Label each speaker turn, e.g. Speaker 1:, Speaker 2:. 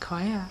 Speaker 1: Kaya.